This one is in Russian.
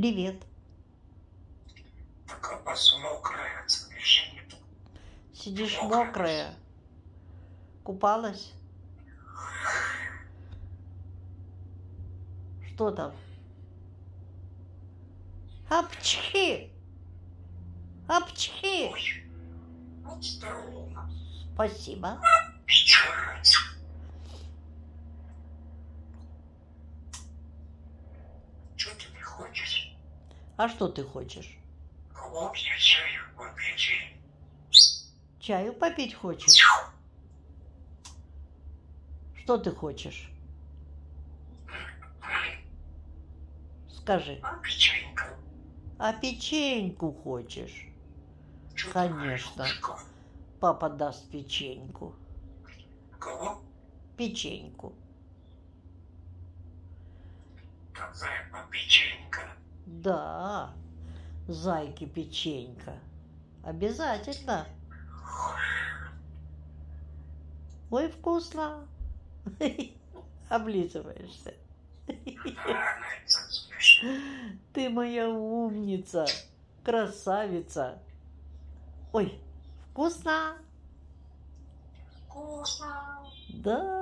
Привет. Колбасу мокрая, еще нет. Сидишь Мокрая. мокрая. Купалась? Что там? Апчхи! Апчхи! Спасибо. Что ты не хочешь? А что ты хочешь? Вот я чаю попить. Чаю попить хочешь? Что ты хочешь? Скажи. А печенька? А печеньку хочешь? Чё Конечно. Папа даст печеньку. Кого? Печеньку. Какая по печенька? Да, зайки печенька. Обязательно. Ой, вкусно. Облизываешься. Ты моя умница, красавица. Ой, вкусно. Вкусно. Да.